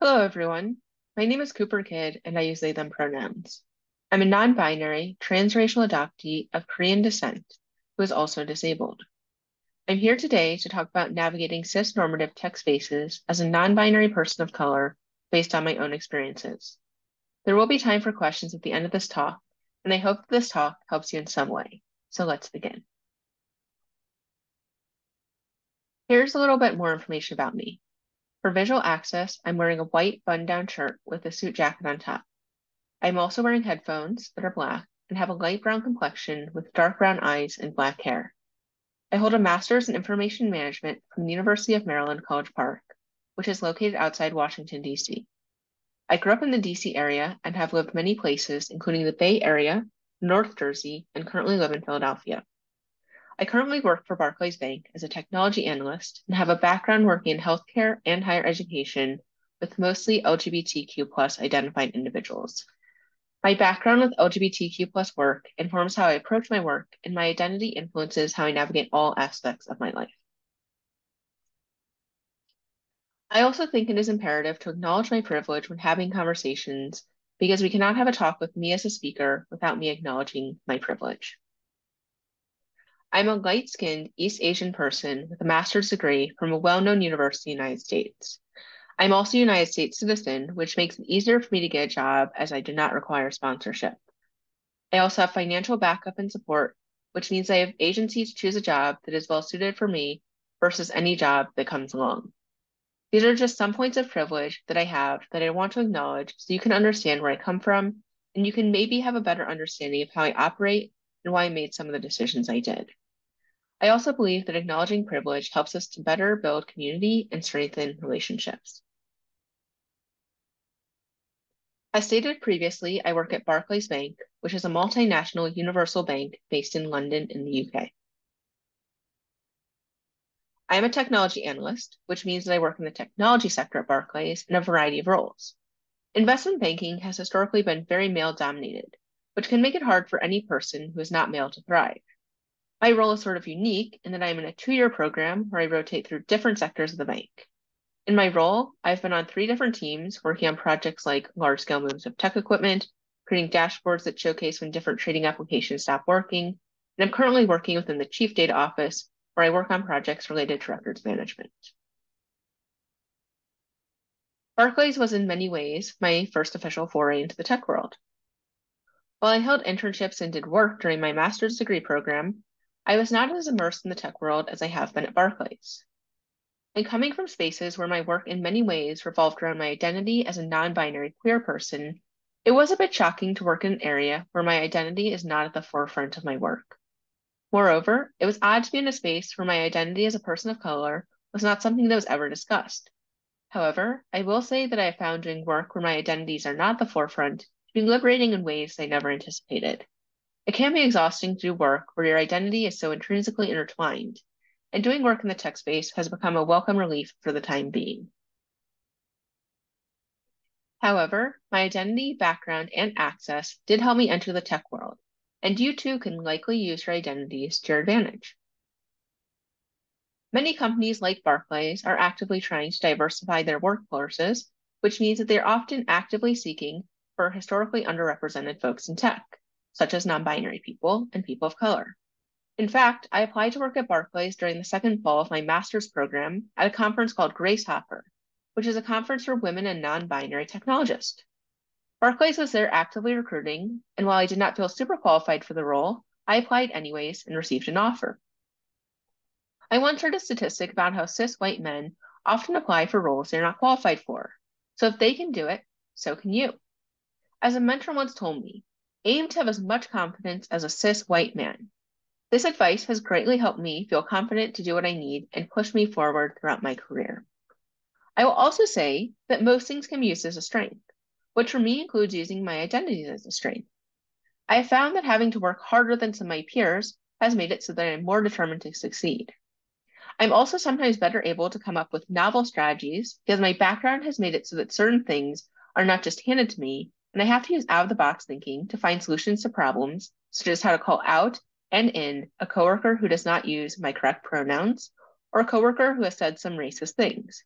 Hello, everyone. My name is Cooper Kidd, and I use they, them pronouns. I'm a non binary, transracial adoptee of Korean descent who is also disabled. I'm here today to talk about navigating cis-normative tech spaces as a non binary person of color based on my own experiences. There will be time for questions at the end of this talk, and I hope this talk helps you in some way. So let's begin. Here's a little bit more information about me. For visual access, I'm wearing a white button-down shirt with a suit jacket on top. I'm also wearing headphones that are black and have a light brown complexion with dark brown eyes and black hair. I hold a master's in information management from the University of Maryland College Park, which is located outside Washington, D.C. I grew up in the D.C. area and have lived many places, including the Bay Area, North Jersey, and currently live in Philadelphia. I currently work for Barclays Bank as a technology analyst and have a background working in healthcare and higher education with mostly LGBTQ plus identified individuals. My background with LGBTQ plus work informs how I approach my work, and my identity influences how I navigate all aspects of my life. I also think it is imperative to acknowledge my privilege when having conversations because we cannot have a talk with me as a speaker without me acknowledging my privilege. I'm a light skinned East Asian person with a master's degree from a well known university in the United States. I'm also a United States citizen, which makes it easier for me to get a job as I do not require sponsorship. I also have financial backup and support, which means I have agency to choose a job that is well suited for me versus any job that comes along. These are just some points of privilege that I have that I want to acknowledge so you can understand where I come from and you can maybe have a better understanding of how I operate and why I made some of the decisions I did. I also believe that acknowledging privilege helps us to better build community and strengthen relationships. As stated previously, I work at Barclays Bank, which is a multinational universal bank based in London in the UK. I am a technology analyst, which means that I work in the technology sector at Barclays in a variety of roles. Investment banking has historically been very male dominated, which can make it hard for any person who is not male to thrive. My role is sort of unique in that I'm in a two year program where I rotate through different sectors of the bank. In my role, I've been on three different teams working on projects like large scale moves of tech equipment, creating dashboards that showcase when different trading applications stop working, and I'm currently working within the Chief Data Office where I work on projects related to records management. Barclays was in many ways my first official foray into the tech world. While I held internships and did work during my master's degree program, I was not as immersed in the tech world as I have been at Barclays. And coming from spaces where my work in many ways revolved around my identity as a non binary queer person, it was a bit shocking to work in an area where my identity is not at the forefront of my work. Moreover, it was odd to be in a space where my identity as a person of color was not something that was ever discussed. However, I will say that I have found doing work where my identities are not the forefront being liberating in ways I never anticipated. It can be exhausting to do work where your identity is so intrinsically intertwined, and doing work in the tech space has become a welcome relief for the time being. However, my identity, background, and access did help me enter the tech world, and you too can likely use your identities to your advantage. Many companies like Barclays are actively trying to diversify their workforces, which means that they're often actively seeking for historically underrepresented folks in tech, such as non binary people and people of color. In fact, I applied to work at Barclays during the second fall of my master's program at a conference called Grace Hopper, which is a conference for women and non binary technologists. Barclays was there actively recruiting, and while I did not feel super qualified for the role, I applied anyways and received an offer. I once heard a statistic about how cis white men often apply for roles they're not qualified for. So if they can do it, so can you. As a mentor once told me, aim to have as much confidence as a cis white man. This advice has greatly helped me feel confident to do what I need and push me forward throughout my career. I will also say that most things can be used as a strength, which for me includes using my identity as a strength. I have found that having to work harder than some of my peers has made it so that I'm more determined to succeed. I'm also sometimes better able to come up with novel strategies because my background has made it so that certain things are not just handed to me, and I have to use out of the box thinking to find solutions to problems, such as how to call out and in a coworker who does not use my correct pronouns or a coworker who has said some racist things.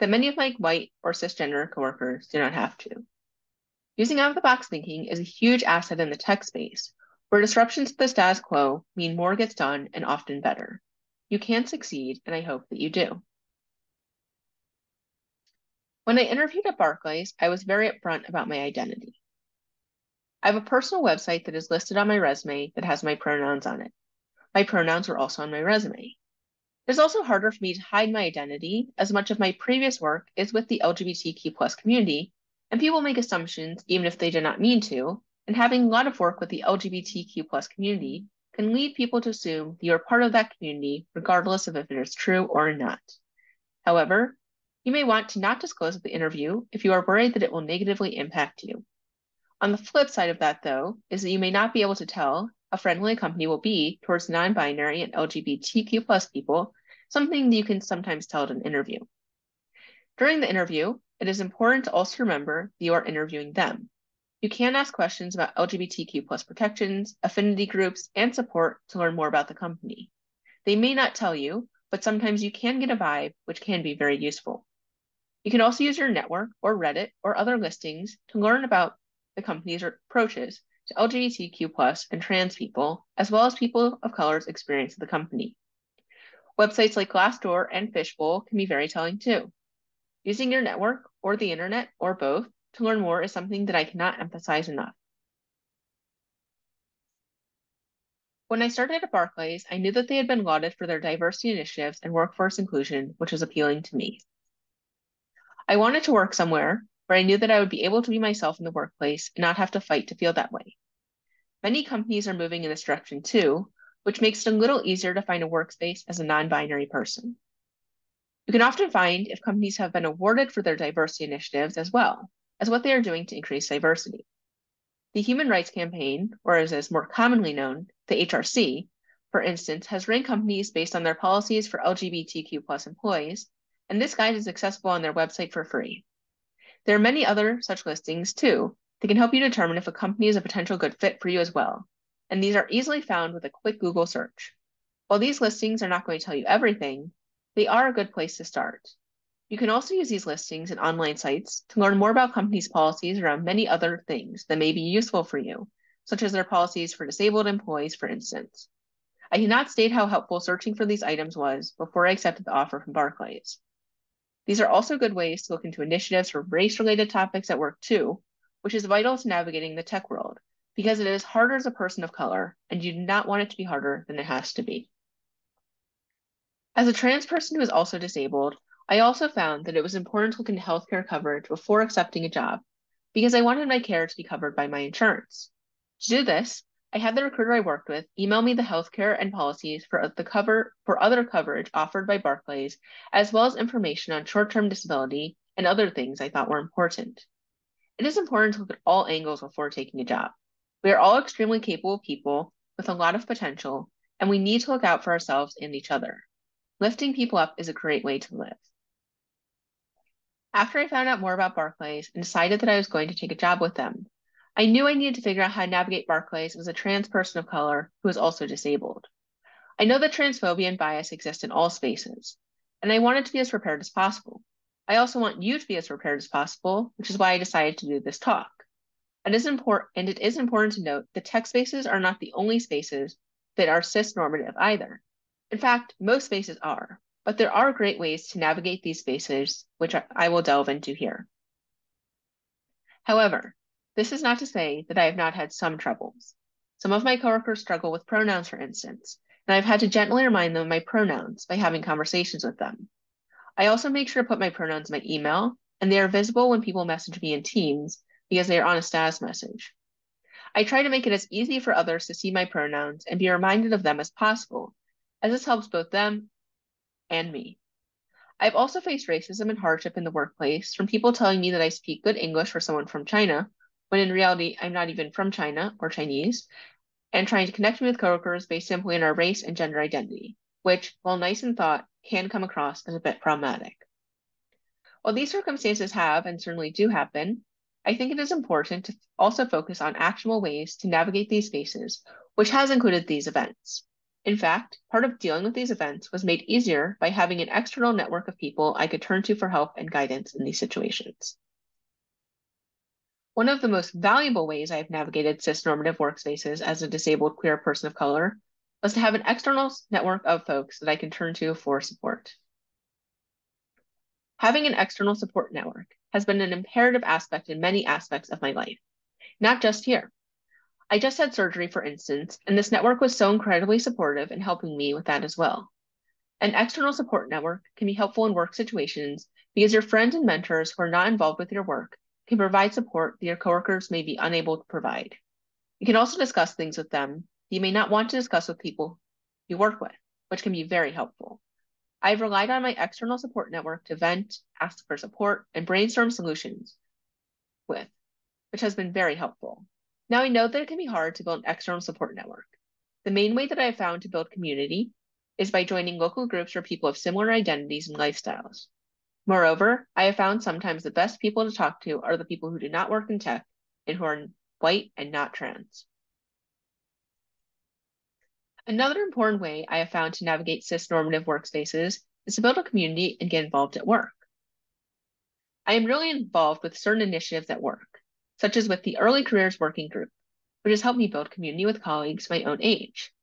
that many of my white or cisgender coworkers do not have to. Using out of the box thinking is a huge asset in the tech space, where disruptions to the status quo mean more gets done and often better. You can succeed, and I hope that you do. When I interviewed at Barclays, I was very upfront about my identity. I have a personal website that is listed on my resume that has my pronouns on it. My pronouns were also on my resume. It's also harder for me to hide my identity as much of my previous work is with the LGBTQ plus community, and people make assumptions even if they do not mean to, and having a lot of work with the LGBTQ plus community can lead people to assume you're part of that community regardless of if it is true or not. However, you may want to not disclose the interview if you are worried that it will negatively impact you. On the flip side of that, though, is that you may not be able to tell how friendly a company will be towards non-binary and LGBTQ plus people, something that you can sometimes tell at an interview. During the interview, it is important to also remember that you are interviewing them. You can ask questions about LGBTQ plus protections, affinity groups, and support to learn more about the company. They may not tell you, but sometimes you can get a vibe, which can be very useful. You can also use your network or Reddit or other listings to learn about the company's approaches to LGBTQ plus and trans people, as well as people of color's experience of the company. Websites like Glassdoor and Fishbowl can be very telling too. Using your network or the internet or both to learn more is something that I cannot emphasize enough. When I started at Barclays, I knew that they had been lauded for their diversity initiatives and workforce inclusion, which was appealing to me. I wanted to work somewhere where I knew that I would be able to be myself in the workplace and not have to fight to feel that way. Many companies are moving in this direction too, which makes it a little easier to find a workspace as a non-binary person. You can often find if companies have been awarded for their diversity initiatives as well as what they are doing to increase diversity. The Human Rights Campaign, or as is more commonly known, the HRC, for instance, has ranked companies based on their policies for LGBTQ employees, and this guide is accessible on their website for free. There are many other such listings too that can help you determine if a company is a potential good fit for you as well. And these are easily found with a quick Google search. While these listings are not going to tell you everything, they are a good place to start. You can also use these listings and online sites to learn more about companies' policies around many other things that may be useful for you, such as their policies for disabled employees, for instance. I cannot state how helpful searching for these items was before I accepted the offer from Barclays. These are also good ways to look into initiatives for race-related topics at work too, which is vital to navigating the tech world because it is harder as a person of color and you do not want it to be harder than it has to be. As a trans person who is also disabled, I also found that it was important to look into healthcare coverage before accepting a job because I wanted my care to be covered by my insurance. To do this, I had the recruiter I worked with email me the healthcare and policies for the cover for other coverage offered by Barclays, as well as information on short-term disability and other things I thought were important. It is important to look at all angles before taking a job. We are all extremely capable people with a lot of potential, and we need to look out for ourselves and each other. Lifting people up is a great way to live. After I found out more about Barclays and decided that I was going to take a job with them, I knew I needed to figure out how to navigate Barclays as a trans person of color who is also disabled. I know that transphobia and bias exist in all spaces, and I wanted to be as prepared as possible. I also want you to be as prepared as possible, which is why I decided to do this talk. It is important, and it is important to note that tech spaces are not the only spaces that are cis-normative either. In fact, most spaces are, but there are great ways to navigate these spaces, which I will delve into here. However, this is not to say that I have not had some troubles. Some of my coworkers struggle with pronouns, for instance, and I've had to gently remind them of my pronouns by having conversations with them. I also make sure to put my pronouns in my email, and they are visible when people message me in Teams because they are on a status message. I try to make it as easy for others to see my pronouns and be reminded of them as possible, as this helps both them and me. I've also faced racism and hardship in the workplace from people telling me that I speak good English for someone from China when in reality, I'm not even from China or Chinese, and trying to connect me with coworkers based simply on our race and gender identity, which, while nice in thought, can come across as a bit problematic. While these circumstances have and certainly do happen, I think it is important to also focus on actionable ways to navigate these spaces, which has included these events. In fact, part of dealing with these events was made easier by having an external network of people I could turn to for help and guidance in these situations. One of the most valuable ways I have navigated cis-normative workspaces as a disabled queer person of color was to have an external network of folks that I can turn to for support. Having an external support network has been an imperative aspect in many aspects of my life, not just here. I just had surgery, for instance, and this network was so incredibly supportive in helping me with that as well. An external support network can be helpful in work situations because your friends and mentors who are not involved with your work can provide support that your coworkers may be unable to provide. You can also discuss things with them you may not want to discuss with people you work with, which can be very helpful. I've relied on my external support network to vent, ask for support, and brainstorm solutions with, which has been very helpful. Now I know that it can be hard to build an external support network. The main way that I have found to build community is by joining local groups for people of similar identities and lifestyles. Moreover, I have found sometimes the best people to talk to are the people who do not work in tech and who are white and not trans. Another important way I have found to navigate cis-normative workspaces is to build a community and get involved at work. I am really involved with certain initiatives at work, such as with the Early Careers Working Group, which has helped me build community with colleagues my own age.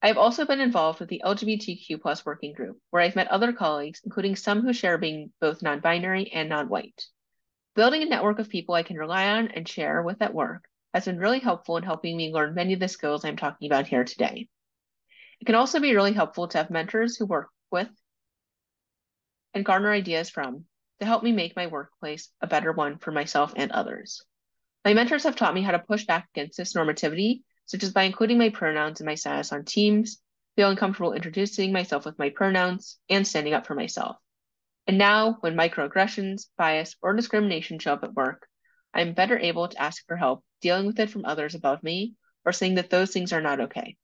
I have also been involved with the LGBTQ plus working group, where I've met other colleagues, including some who share being both non-binary and non-white. Building a network of people I can rely on and share with at work has been really helpful in helping me learn many of the skills I'm talking about here today. It can also be really helpful to have mentors who work with and garner ideas from to help me make my workplace a better one for myself and others. My mentors have taught me how to push back against cis-normativity, such as by including my pronouns and my status on teams, feeling comfortable introducing myself with my pronouns, and standing up for myself. And now, when microaggressions, bias, or discrimination show up at work, I'm better able to ask for help dealing with it from others above me or saying that those things are not okay.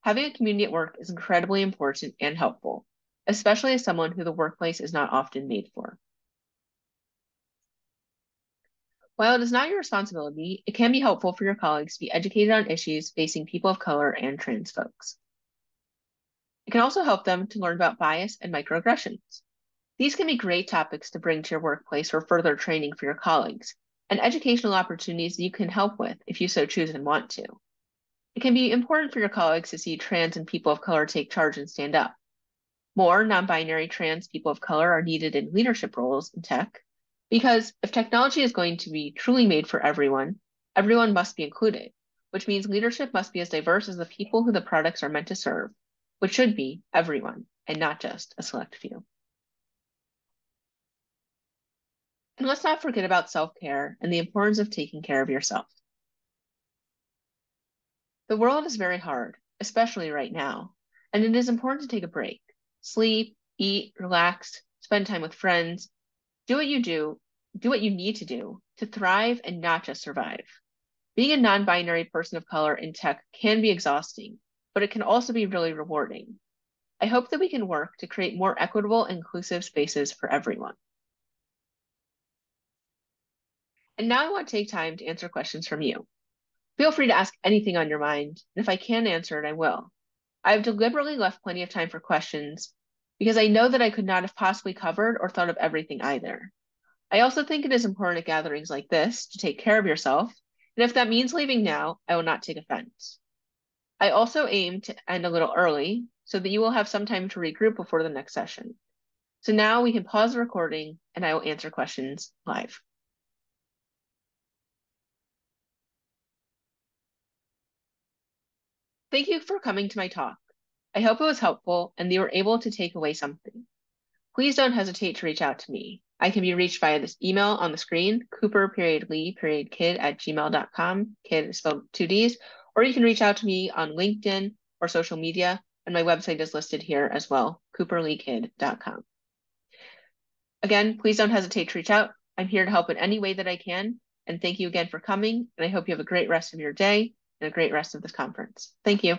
Having a community at work is incredibly important and helpful, especially as someone who the workplace is not often made for. While it is not your responsibility, it can be helpful for your colleagues to be educated on issues facing people of color and trans folks. It can also help them to learn about bias and microaggressions. These can be great topics to bring to your workplace for further training for your colleagues and educational opportunities you can help with if you so choose and want to. It can be important for your colleagues to see trans and people of color take charge and stand up. More non-binary trans people of color are needed in leadership roles in tech because if technology is going to be truly made for everyone, everyone must be included, which means leadership must be as diverse as the people who the products are meant to serve, which should be everyone and not just a select few. And let's not forget about self-care and the importance of taking care of yourself. The world is very hard, especially right now, and it is important to take a break. Sleep, eat, relax, spend time with friends. Do what you do, do what you need to do to thrive and not just survive. Being a non binary person of color in tech can be exhausting, but it can also be really rewarding. I hope that we can work to create more equitable, inclusive spaces for everyone. And now I want to take time to answer questions from you. Feel free to ask anything on your mind, and if I can answer it, I will. I have deliberately left plenty of time for questions because I know that I could not have possibly covered or thought of everything either. I also think it is important at gatherings like this to take care of yourself, and if that means leaving now, I will not take offense. I also aim to end a little early so that you will have some time to regroup before the next session. So now we can pause the recording and I will answer questions live. Thank you for coming to my talk. I hope it was helpful and you were able to take away something. Please don't hesitate to reach out to me. I can be reached via this email on the screen, cooper period lee period kidd at gmail.com. Kidd is spelled two D's, or you can reach out to me on LinkedIn or social media, and my website is listed here as well, cooperleekidd.com. Again, please don't hesitate to reach out. I'm here to help in any way that I can. And thank you again for coming. And I hope you have a great rest of your day and a great rest of this conference. Thank you.